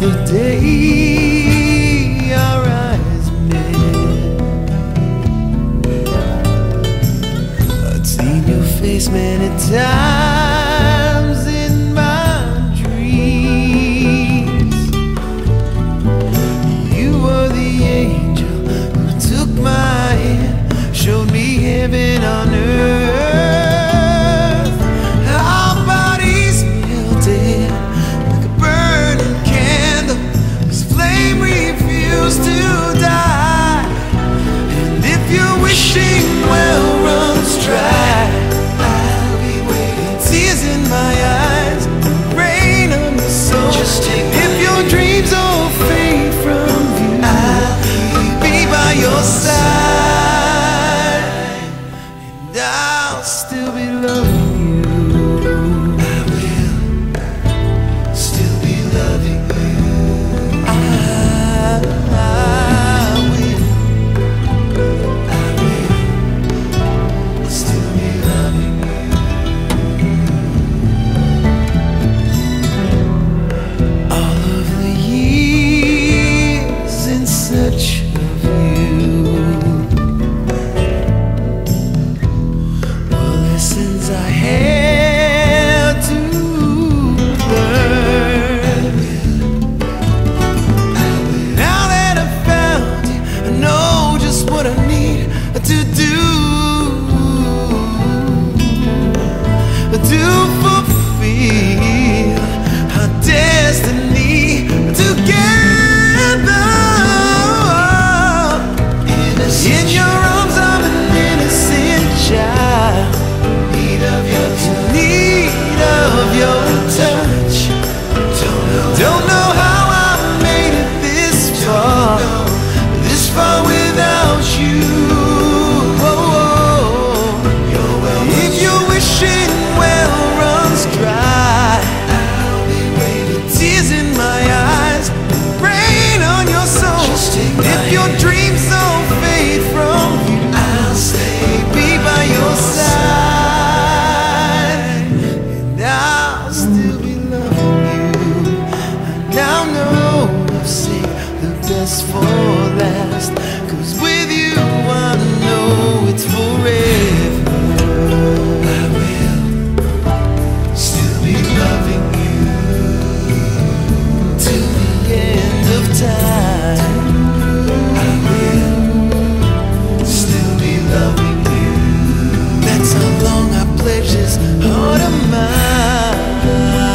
the day our eyes met. I'd seen your face many times. I'll still be loved. lessons I had. save the best for last. Cause with you I know it's forever. I will still be loving you Till the end of time. I will still be loving you. That's how long our pledges hold a mind